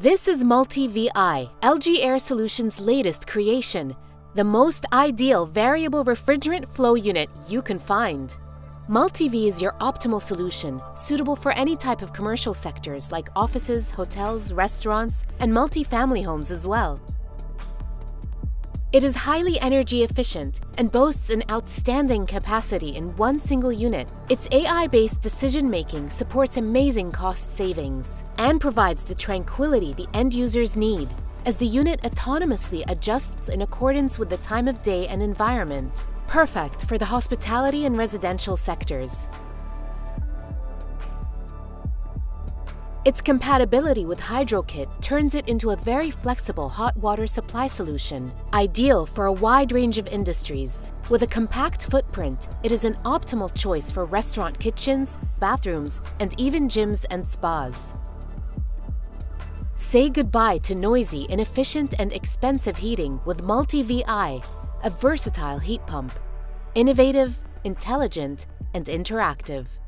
This is Multi V i, LG Air Solutions' latest creation, the most ideal variable refrigerant flow unit you can find. Multi-V is your optimal solution, suitable for any type of commercial sectors like offices, hotels, restaurants, and multi-family homes as well. It is highly energy efficient and boasts an outstanding capacity in one single unit. Its AI-based decision-making supports amazing cost savings and provides the tranquility the end users need as the unit autonomously adjusts in accordance with the time of day and environment. Perfect for the hospitality and residential sectors. Its compatibility with HydroKit turns it into a very flexible hot water supply solution, ideal for a wide range of industries. With a compact footprint, it is an optimal choice for restaurant kitchens, bathrooms, and even gyms and spas. Say goodbye to noisy, inefficient, and expensive heating with Multi V i, a versatile heat pump. Innovative, intelligent, and interactive.